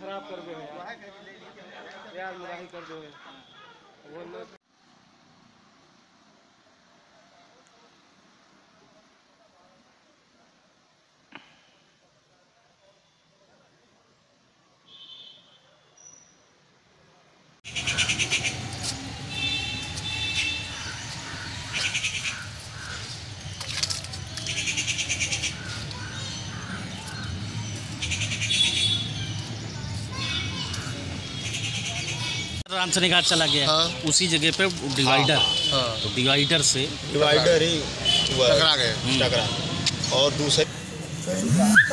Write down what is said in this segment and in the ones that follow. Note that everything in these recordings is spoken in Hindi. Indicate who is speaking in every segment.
Speaker 1: खराब कर दो यार। मुराही कर दो। वो न
Speaker 2: रामसनी घाट चला गया।
Speaker 3: हाँ।
Speaker 2: उसी जगह पे डिवाइडर।
Speaker 3: हाँ
Speaker 2: तो डिवाइडर से
Speaker 4: डिवाइडर ही
Speaker 3: टकरा गए
Speaker 4: टकरा। और दूसरे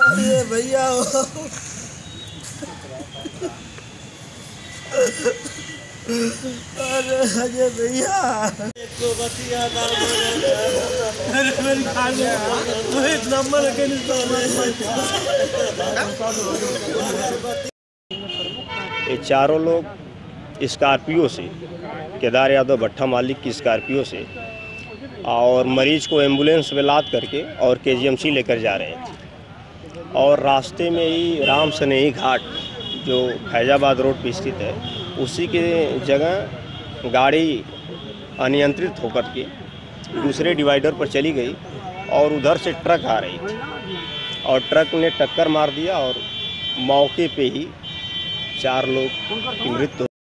Speaker 5: अरे भैया अरे अजय भैया को बतिया अरे मेरी खान एक नंबर के
Speaker 4: ये चारों लोग स्कॉर्पियो से, केदार यादव भट्टा मालिक की स्कॉर्पियो से, और मरीज़ को एंबुलेंस में लाद करके और के लेकर जा रहे थे। और रास्ते में ही राम स्नेही घाट, जो फैजाबाद रोड पर स्थित है, उसी के जगह गाड़ी अनियंत्रित होकर के दूसरे डिवाइडर पर चली गई और उधर से ट्रक आ रही थी। और ट्रक ने टक्कर मार दिया और मौके पे ही चार लोग की मृत्यु